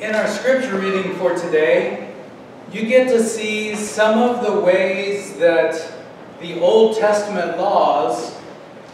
in our scripture reading for today, you get to see some of the ways that the Old Testament laws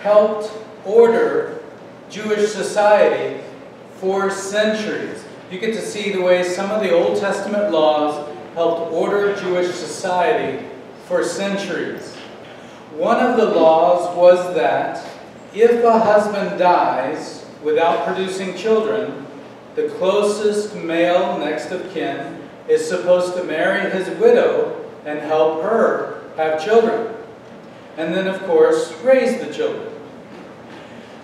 helped order Jewish society for centuries. You get to see the way some of the Old Testament laws helped order Jewish society for centuries. One of the laws was that if a husband dies without producing children, the closest male next of kin is supposed to marry his widow and help her have children. And then, of course, raise the children.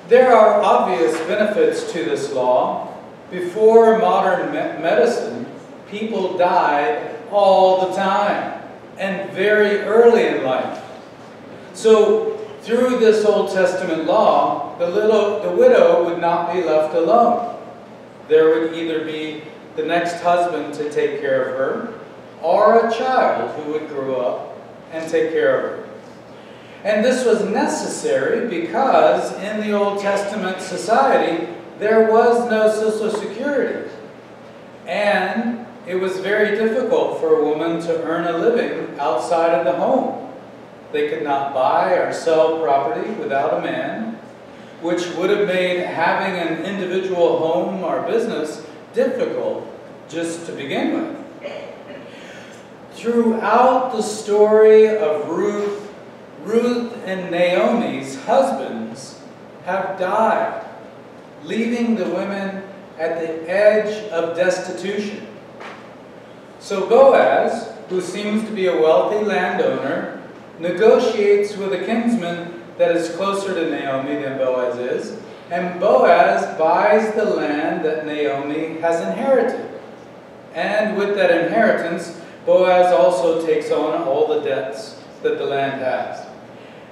There are obvious benefits to this law. Before modern me medicine, people died all the time and very early in life. So through this Old Testament law, the, little, the widow would not be left alone. There would either be the next husband to take care of her, or a child who would grow up and take care of her. And this was necessary because in the Old Testament society, there was no Social Security. And it was very difficult for a woman to earn a living outside of the home. They could not buy or sell property without a man, which would have made having an individual home or business difficult just to begin with. Throughout the story of Ruth, Ruth and Naomi's husbands have died, leaving the women at the edge of destitution. So Boaz, who seems to be a wealthy landowner, negotiates with a kinsman that is closer to Naomi than Boaz is, and Boaz buys the land that Naomi has inherited. And with that inheritance, Boaz also takes on all the debts that the land has.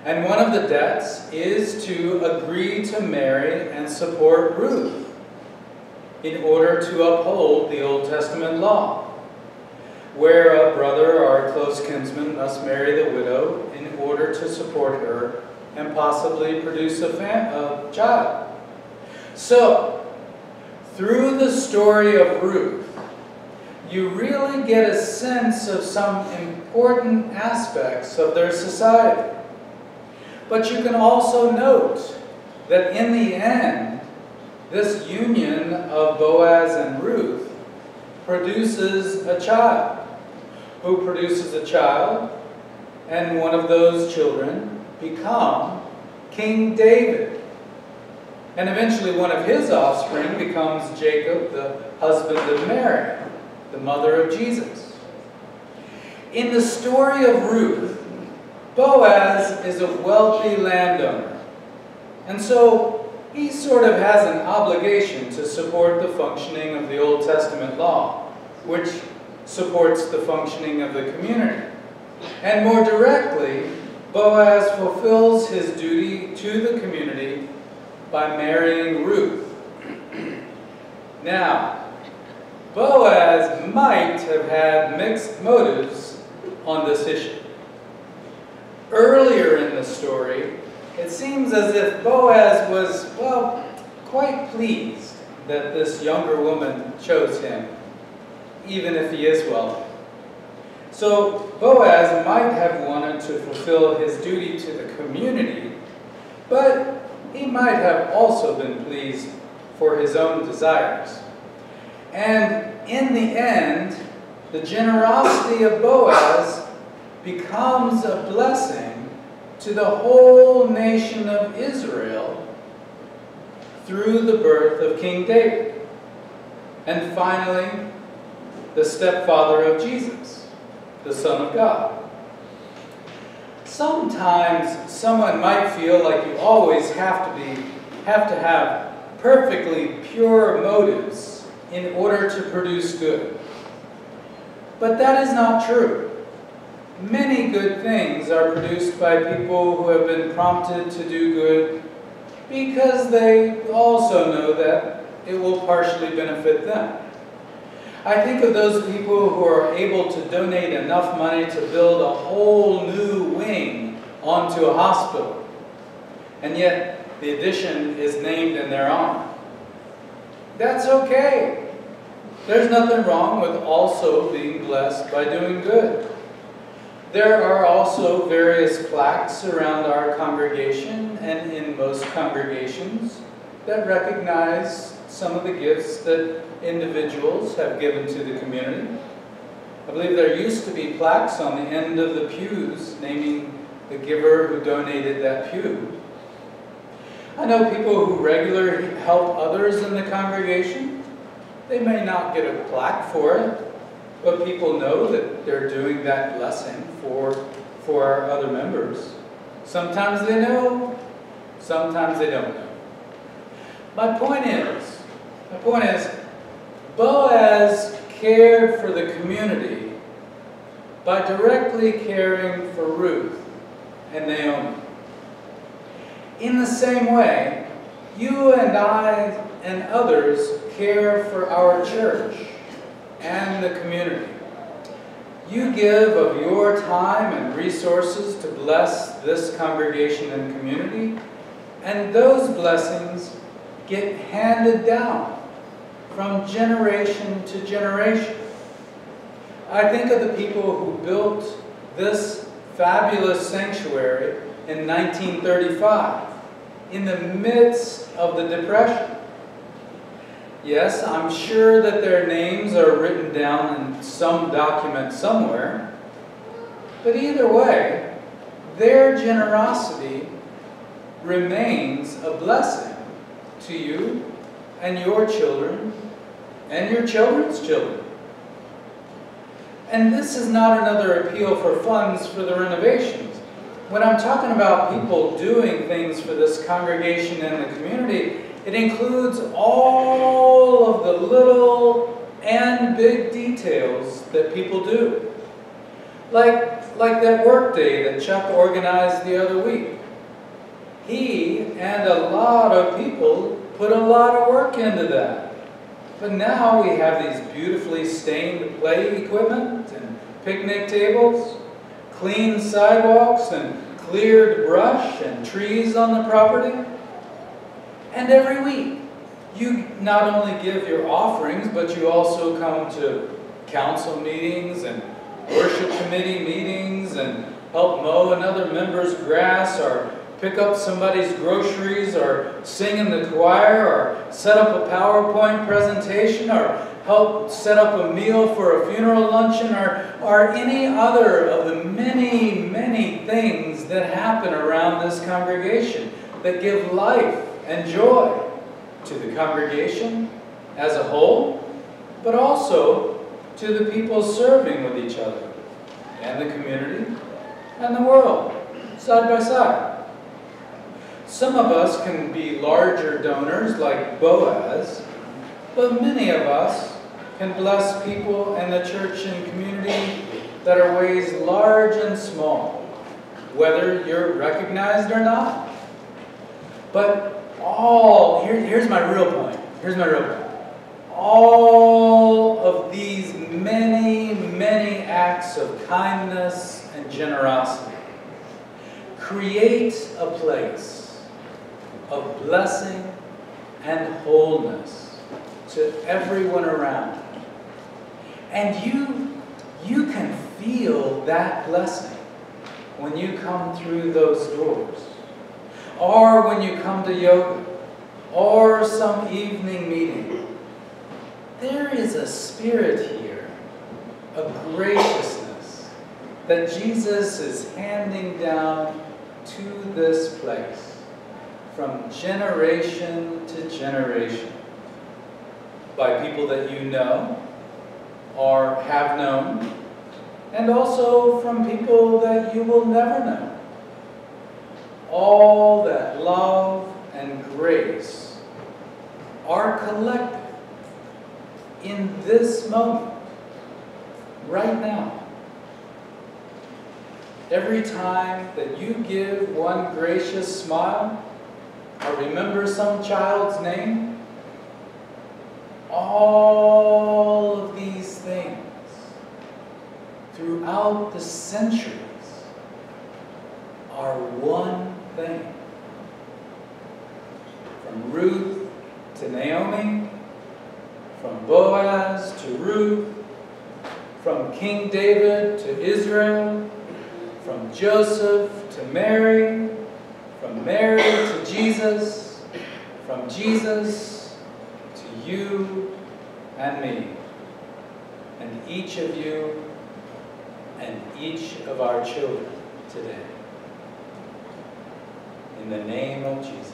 And one of the debts is to agree to marry and support Ruth in order to uphold the Old Testament law where a brother or a close kinsman must marry the widow in order to support her and possibly produce a, a child. So, through the story of Ruth, you really get a sense of some important aspects of their society. But you can also note that in the end, this union of Boaz and Ruth produces a child who produces a child, and one of those children become King David. And eventually one of his offspring becomes Jacob, the husband of Mary, the mother of Jesus. In the story of Ruth, Boaz is a wealthy landowner. And so he sort of has an obligation to support the functioning of the Old Testament law, which supports the functioning of the community. And more directly, Boaz fulfills his duty to the community by marrying Ruth. Now, Boaz might have had mixed motives on this issue. Earlier in the story, it seems as if Boaz was, well, quite pleased that this younger woman chose him even if he is wealthy. So Boaz might have wanted to fulfill his duty to the community, but he might have also been pleased for his own desires. And in the end, the generosity of Boaz becomes a blessing to the whole nation of Israel through the birth of King David. And finally, the stepfather of Jesus, the Son of God. Sometimes someone might feel like you always have to be, have to have perfectly pure motives in order to produce good. But that is not true. Many good things are produced by people who have been prompted to do good because they also know that it will partially benefit them. I think of those people who are able to donate enough money to build a whole new wing onto a hospital, and yet the addition is named in their honor. That's okay. There's nothing wrong with also being blessed by doing good. There are also various plaques around our congregation and in most congregations that recognize some of the gifts that individuals have given to the community. I believe there used to be plaques on the end of the pews naming the giver who donated that pew. I know people who regularly help others in the congregation. They may not get a plaque for it, but people know that they're doing that blessing for, for our other members. Sometimes they know, sometimes they don't know. My point is, my point is, Boaz cared for the community by directly caring for Ruth and Naomi. In the same way, you and I and others care for our church and the community. You give of your time and resources to bless this congregation and community, and those blessings get handed down from generation to generation. I think of the people who built this fabulous sanctuary in 1935 in the midst of the Depression. Yes, I'm sure that their names are written down in some document somewhere. But either way, their generosity remains a blessing to you and your children and your children's children. And this is not another appeal for funds for the renovations. When I'm talking about people doing things for this congregation and the community, it includes all of the little and big details that people do. Like, like that work day that Chuck organized the other week. He and a lot of people put a lot of work into that. But now we have these beautifully stained play equipment and picnic tables, clean sidewalks and cleared brush and trees on the property. And every week, you not only give your offerings, but you also come to council meetings and worship committee meetings and help mow another member's grass or pick up somebody's groceries or sing in the choir or set up a PowerPoint presentation or help set up a meal for a funeral luncheon or, or any other of the many, many things that happen around this congregation that give life and joy to the congregation as a whole, but also to the people serving with each other and the community and the world, side by side. Some of us can be larger donors like Boaz, but many of us can bless people in the church and community that are ways large and small, whether you're recognized or not. But all, here, here's my real point. Here's my real point. All of these many, many acts of kindness and generosity create a place of blessing and wholeness to everyone around. And you, you can feel that blessing when you come through those doors or when you come to yoga, or some evening meeting. There is a spirit here, a graciousness that Jesus is handing down to this place from generation to generation by people that you know or have known, and also from people that you will never know all that love and grace are collected in this moment, right now. Every time that you give one gracious smile or remember some child's name, all of these things throughout the centuries are one thing. From Ruth to Naomi, from Boaz to Ruth, from King David to Israel, from Joseph to Mary, from Mary to Jesus, from Jesus to you and me, and each of you and each of our children today. In the name of Jesus.